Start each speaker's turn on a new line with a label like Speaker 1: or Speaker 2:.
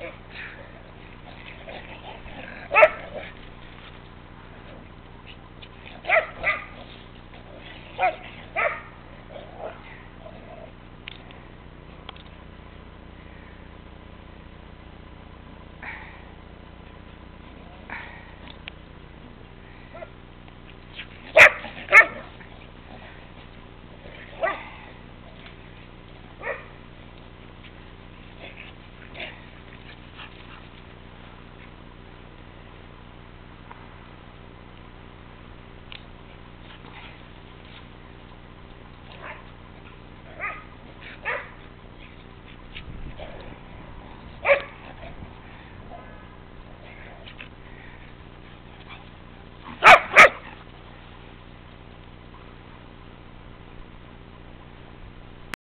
Speaker 1: eight.